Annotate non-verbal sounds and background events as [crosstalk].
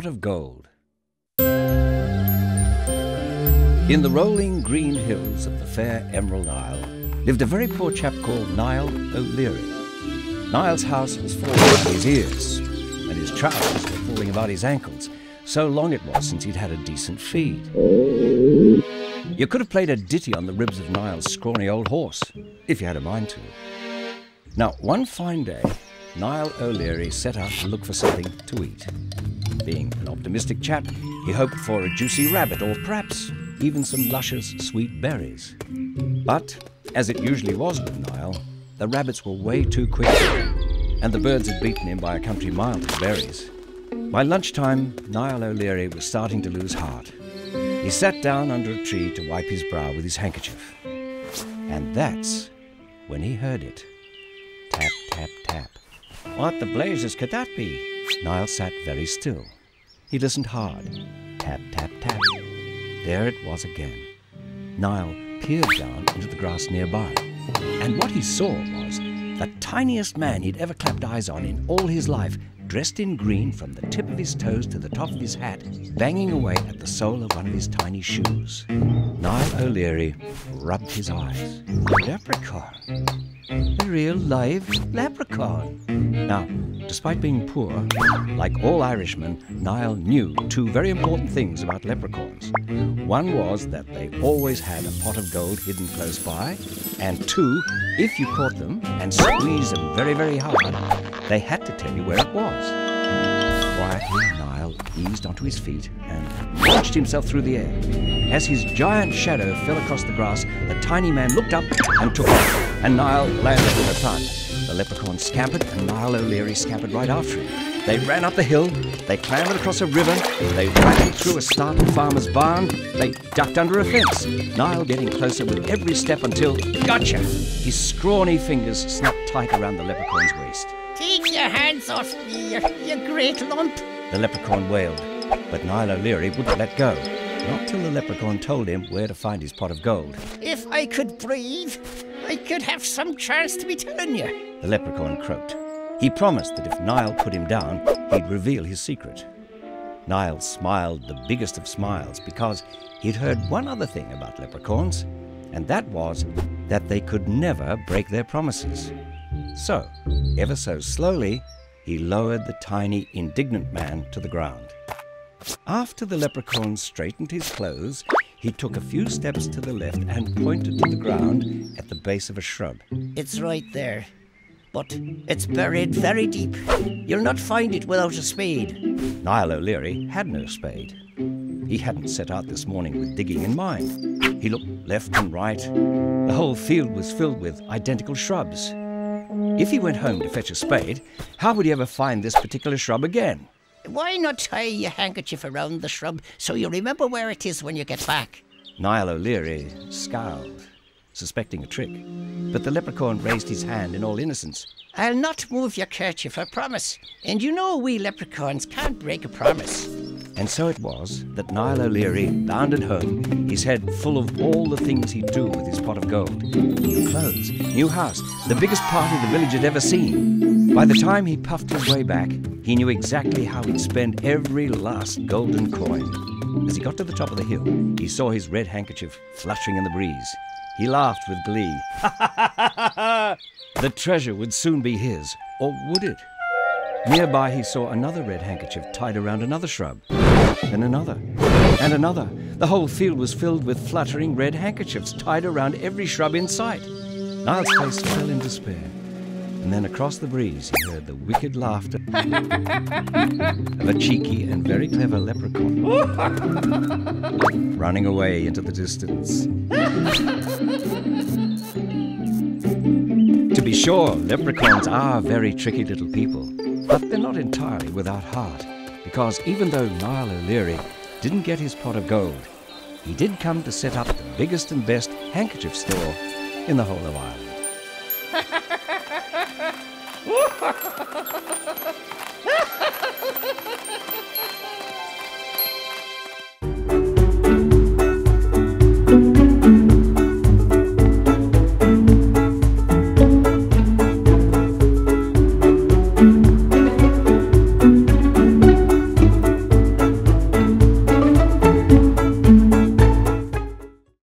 pot of gold. In the rolling green hills of the fair Emerald Isle lived a very poor chap called Niall O'Leary. Niall's house was falling about his ears, and his trousers were falling about his ankles. So long it was since he'd had a decent feed. You could have played a ditty on the ribs of Niall's scrawny old horse, if you had a mind to. Now, one fine day, Niall O'Leary set out to look for something to eat. Being an optimistic chap, he hoped for a juicy rabbit or perhaps even some luscious sweet berries. But, as it usually was with Niall, the rabbits were way too quick, and the birds had beaten him by a country mile for berries. By lunchtime, Niall O'Leary was starting to lose heart. He sat down under a tree to wipe his brow with his handkerchief. And that's when he heard it. Tap, tap, tap. What the blazes could that be? Niall sat very still. He listened hard. Tap, tap, tap. There it was again. Niall peered down into the grass nearby. And what he saw was the tiniest man he'd ever clapped eyes on in all his life dressed in green from the tip of his toes to the top of his hat, banging away at the sole of one of his tiny shoes. Niall O'Leary rubbed his eyes. Leprechaun. A real live leprechaun. Now, despite being poor, like all Irishmen, Niall knew two very important things about leprechauns. One was that they always had a pot of gold hidden close by, and two, if you caught them and squeezed them very, very hard, they had to tell you where it was. Quietly, Niall eased onto his feet and launched himself through the air. As his giant shadow fell across the grass, the tiny man looked up and took off, and Niall landed with a thud. The leprechaun scampered, and Niall O'Leary scampered right after him. They ran up the hill, they clambered across a river, they rattled through a startled farmer's barn, they ducked under a fence, Niall getting closer with every step until, gotcha! His scrawny fingers snapped tight around the leprechaun's waist. Take your hands off me, you, you great lump. The leprechaun wailed, but Niall O'Leary wouldn't let go. Not till the leprechaun told him where to find his pot of gold. If I could breathe, I could have some chance to be telling you. The leprechaun croaked. He promised that if Niall put him down, he'd reveal his secret. Niall smiled the biggest of smiles because he'd heard one other thing about leprechauns, and that was that they could never break their promises. So, ever so slowly, he lowered the tiny, indignant man to the ground. After the leprechaun straightened his clothes, he took a few steps to the left and pointed to the ground at the base of a shrub. It's right there. But it's buried very deep. You'll not find it without a spade. Niall O'Leary had no spade. He hadn't set out this morning with digging in mind. He looked left and right. The whole field was filled with identical shrubs. If he went home to fetch a spade, how would he ever find this particular shrub again? Why not tie your handkerchief around the shrub so you remember where it is when you get back? Niall O'Leary scowled, suspecting a trick. But the leprechaun raised his hand in all innocence. I'll not move your kerchief, I promise. And you know we leprechauns can't break a promise. And so it was that Niall O'Leary bounded home, his head full of all the things he'd do with his pot of gold. New clothes, new house, the biggest party the village had ever seen. By the time he puffed his way back, he knew exactly how he'd spend every last golden coin. As he got to the top of the hill, he saw his red handkerchief fluttering in the breeze. He laughed with glee. [laughs] the treasure would soon be his, or would it? Nearby, he saw another red handkerchief tied around another shrub, then another, and another. The whole field was filled with fluttering red handkerchiefs tied around every shrub in sight. Niall's face fell in despair, and then across the breeze he heard the wicked laughter of a cheeky and very clever leprechaun running away into the distance. To be sure, leprechauns are very tricky little people. But they're not entirely without heart, because even though Niall O'Leary didn't get his pot of gold, he did come to set up the biggest and best handkerchief store in the whole of Ireland. [laughs]